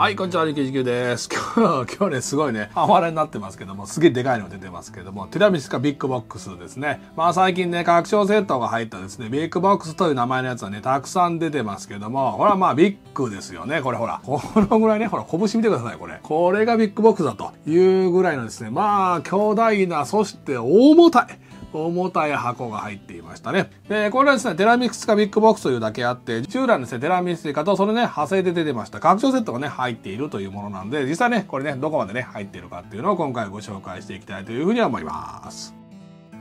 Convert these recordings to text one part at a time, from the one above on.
はい、こんにちは、リキジキュです。今日、今日ね、すごいね、ハマれになってますけども、すげえでかいの出てますけども、テラミスティカビッグボックスですね。まあ最近ね、拡張セットが入ったですね、ビッグボックスという名前のやつはね、たくさん出てますけども、これはまあビッグですよね、これほら。このぐらいね、ほら、拳見てください、これ。これがビッグボックスだというぐらいのですね、まあ、強大な、そして大重たい。重たい箱が入っていましたね。で、これはですね、テラミスティカビッグボックスというだけあって、従来のですね、テラミスティカとそれね、派生で出てました拡張セットがね、入っているというものなんで、実際ね、これね、どこまでね、入っているかっていうのを今回ご紹介していきたいというふうに思います。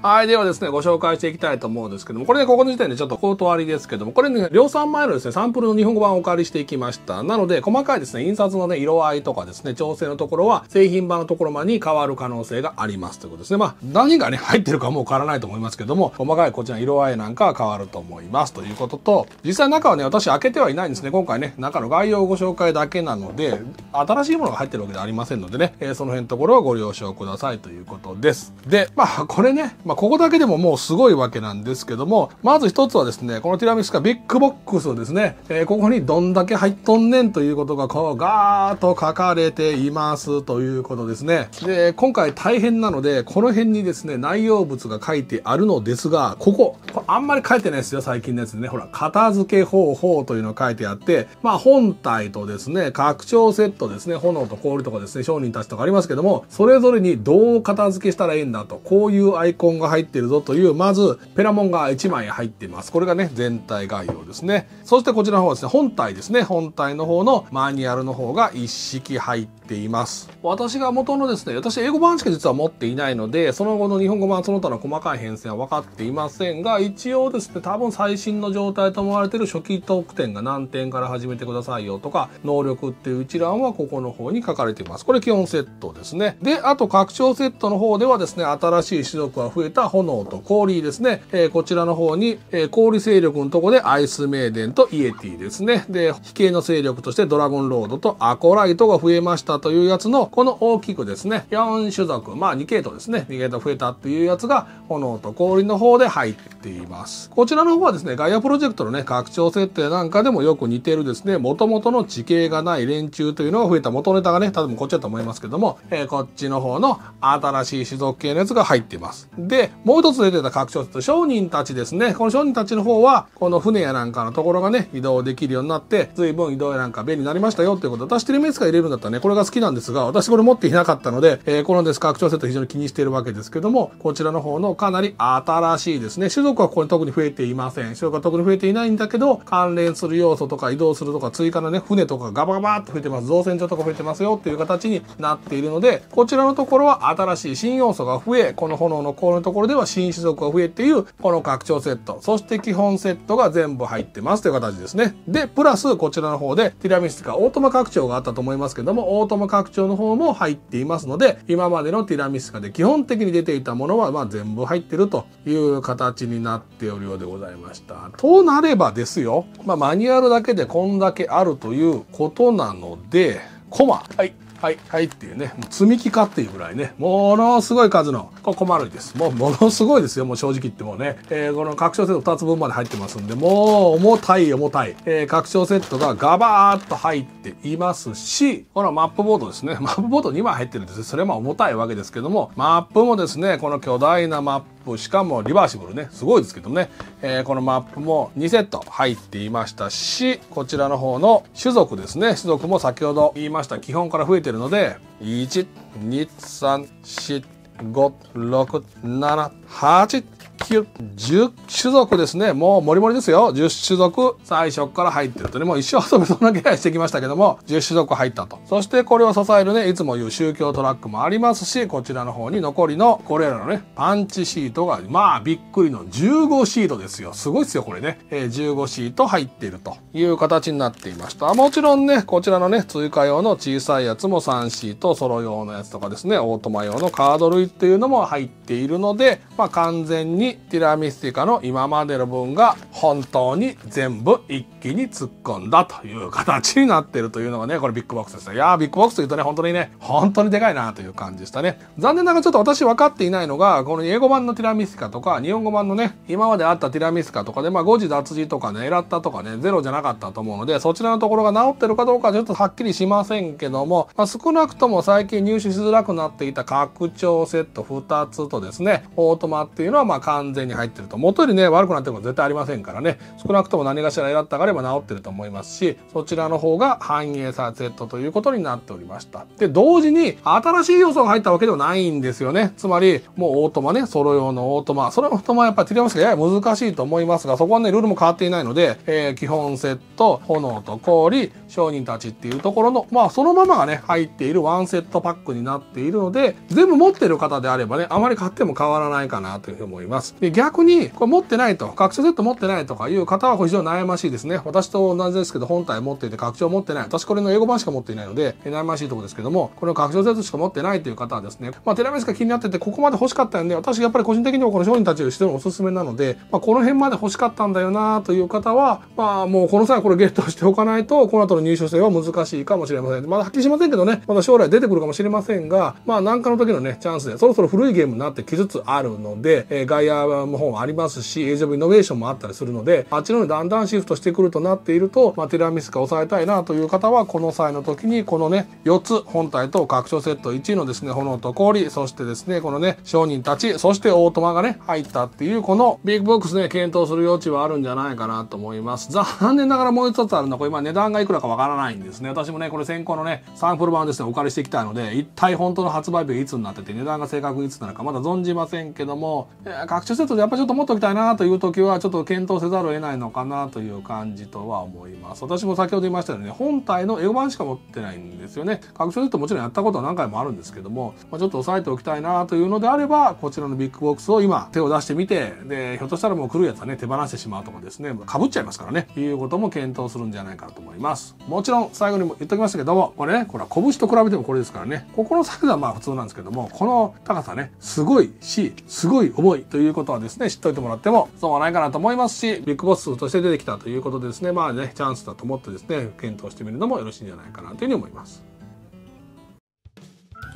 はい。ではですね、ご紹介していきたいと思うんですけども、これね、ここの時点でちょっとお断りですけども、これね、量産前のですね、サンプルの日本語版をお借りしていきました。なので、細かいですね、印刷のね、色合いとかですね、調整のところは、製品版のところまでに変わる可能性がありますということですね。まあ、何がね、入ってるかもう変わらないと思いますけども、細かいこちらの色合いなんかは変わると思いますということと、実際中はね、私開けてはいないんですね。今回ね、中の概要をご紹介だけなので、新しいものが入ってるわけではありませんのでね、えー、その辺のところはご了承くださいということです。で、まあ、これね、まあ、ここだけでももうすごいわけなんですけども、まず一つはですね、このティラミスがビッグボックスをですね、えー、ここにどんだけ入っとんねんということがこうガーッと書かれていますということですね。で、今回大変なので、この辺にですね、内容物が書いてあるのですが、ここ、こあんまり書いてないですよ、最近のやつね。ほら、片付け方法というのが書いてあって、まあ本体とですね、拡張セットですね、炎と氷とかですね、商人たちとかありますけども、それぞれにどう片付けしたらいいんだと、こういうアイコンが入ってるぞという、まず、ペラモンが1枚入ってます。これがね、全体概要ですね。そしてこちらの方はですね、本体ですね。本体の方のマニュアルの方が一式入っています。私が元のですね、私英語版しか実は持っていないので、その後の日本語版その他の細かい変遷は分かっていませんが、一応ですね、多分最新の状態と思われてる初期特典が何点から始めてくださいよとか、能力っていう一覧はここの方に書かれています。これ基本セットですね。で、あと拡張セットの方ではですね、新しい種族が増えた炎と氷ですね。えー、こちらの方に、えー、氷勢力のとこでアイスメイデンとイエティですね。で、飛型の勢力としてドラゴンロードとアコライトが増えましたというやつの、この大きくですね、4種族、まあ2系統ですね。2系統増えたっていうやつが、炎と氷の方で入っています。こちらの方はですね、ガイアプロジェクトのね、拡張設定なんかでもよく似てるですね、元々の地形がない連中というのが増えた元ネタがね、多分こっちだと思いますけども、えー、こっちの方の新しい種族系のやつが入っています。で、でもう一つ出てた拡張設定、商人たちですね。この商人たちの方は、この船やなんかのところがね、移動できるようになって、随分移動やなんか便利になりましたよっていうこと、私テレメスカ入れるんだったらね、これが好きなんですが、私これ持っていなかったので、えー、このです拡張セット非常に気にしているわけですけども、こちらの方のかなり新しいですね。種族はここに特に増えていません。種族は特に増えていないんだけど、関連する要素とか移動するとか追加のね、船とかガバガバっと増えてます。造船所とか増えてますよっていう形になっているので、こちらのところは新しい新要素が増え、この炎のこのとところでは新種族が増えている、この拡張セット、そして基本セットが全部入ってますという形ですね。で、プラスこちらの方でティラミスカオートマ拡張があったと思いますけども、オートマ拡張の方も入っていますので、今までのティラミスカで基本的に出ていたものはま全部入ってるという形になっておるようでございました。となればですよ、まあマニュアルだけでこんだけあるということなので、コマ。はい。はい、はいっていうね、もう積み木かっていうぐらいね、ものすごい数の、ここ丸いです。もうものすごいですよ、もう正直言ってもね。えー、この拡張セット2つ分まで入ってますんで、もう重たい重たい、えー、拡張セットがガバーっと入っていますし、このマップボードですね。マップボード2枚入ってるんですそれはまあ重たいわけですけども、マップもですね、この巨大なマッププしかもリバーシブルね。すごいですけどね、えー、このマップも2セット入っていましたしこちらの方の種族ですね。種族も先ほど言いました基本から増えてるので1、2、3、4、5、6、7、8 9、10種族ですね。もうもりもりですよ。10種族最初から入ってるとね。もう一生遊びそうな気配してきましたけども、10種族入ったと。そしてこれを支えるね、いつも言う宗教トラックもありますし、こちらの方に残りのこれらのね、パンチシートが、まあびっくりの15シートですよ。すごいですよ、これね。えー、15シート入っているという形になっていました。もちろんね、こちらのね、追加用の小さいやつも3シート、ソロ用のやつとかですね、オートマ用のカード類っていうのも入っているので、まあ完全にテラミスティカの今までの分が本当に全部一気に突っ込んだという形になってるというのがね、これビッグボックスですね。いやー、ビッグボックスというとね、本当にね、本当にでかいなという感じでしたね。残念ながらちょっと私分かっていないのが、この英語版のテラミスティカとか、日本語版のね、今まであったテラミスティカとかで、まあ誤字脱字とかね、エラッタとかね、ゼロじゃなかったと思うので、そちらのところが治ってるかどうかちょっとはっきりしませんけども、まあ、少なくとも最近入手しづらくなっていた拡張セット2つとですね、オートマっていうのはまあ完全に入ってると。元よりね、悪くなってること絶対ありませんからからね、少なくとも何かしらエラッタがあれば治ってると思いますし、そちらの方が反映されたセットということになっておりました。で、同時に新しい要素が入ったわけではないんですよね。つまり、もうオートマね、ソロ用のオートマ。それオートマはやっぱりテラミスがやや難しいと思いますが、そこはね、ルールも変わっていないので、えー、基本セット、炎と氷、商人たちっていうところの、まあそのままがね、入っているワンセットパックになっているので、全部持ってる方であればね、あまり買っても変わらないかなというふうに思います。で、逆に、これ持ってないと、拡張セット持ってないとかいう方は非常に悩ましいですね。私と同じですけど、本体持っていて拡張持ってない。私これの英語版しか持っていないので、悩ましいところですけども、この拡張セットしか持ってないという方はですね、まあテラミスが気になってて、ここまで欲しかったんで、私やっぱり個人的にはこの商人たちをしてるのおすすめなので、まあこの辺まで欲しかったんだよなという方は、まあもうこの際これゲットしておかないと、この後の入手性は難しいかもしれません。まだはっきりしませんけどね、まだ将来出てくるかもしれませんが、まあ何かの時のね、チャンスで、そろそろ古いゲームになってきつつあるので、えー、ガイアの方もありますし、エイジオブイノベーションもあったりするので、あっちの方にだんだんシフトしてくるとなっていると、まあテラミスティカ押さえたいなという方は、この際の時に、このね、4つ本体と拡張セット1位のですね、炎と氷、そしてですね、このね、商人たち、そしてオートマがね、入ったっていう、このビッグボックスね、検討する余地はあるんじゃないかなと思います。残念ながらもう一つあるのは、これ今値段がいくらかわからないんですね。私もね、これ先行のね、サンプル版ですね、お借りしてきたので、一体本当の発売日がいつになってて、値段が正確にいつなのかまだ存じませんけども、拡張セットでやっぱちょっと持っておきたいなという時は、ちょっと検討せざるを得ないのかなという感じとは思います。私も先ほど言いましたようにね、本体の英語版しか持ってないんですよね。拡張セットもちろんやったことは何回もあるんですけども、まあ、ちょっと押さえておきたいなというのであれば、こちらのビッグボックスを今手を出してみて、で、ひょっとしたらもう古いやつはね、手放してしまうとかですね、かぶっちゃいますからね、いうことも検討するんじゃないかなと思います。もちろん、最後にも言っときましたけども、これね、これは拳と比べてもこれですからね、ここのサイズはまあ普通なんですけども、この高さね、すごいし、すごい重いということはですね、知っといてもらっても、損はないかなと思いますしし、ビッグボックスとして出てきたということでですね、まあね、チャンスだと思ってですね、検討してみるのもよろしいんじゃないかなというふうに思います。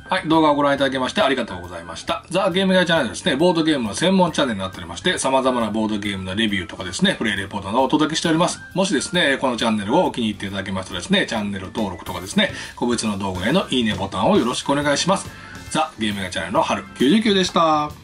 はい、動画をご覧いただきましてありがとうございました。ザ・ゲームガイチャンネルですね、ボードゲームの専門チャンネルになっておりまして、様々なボードゲームのレビューとかですね、プレイレポートなどをお届けしております。もしですね、このチャンネルをお気に入っていただけましたらですね、チャンネル登録とかですね、個別の動画へのいいねボタンをよろしくお願いします。ザ・ゲームガイチャンネルの春99でした。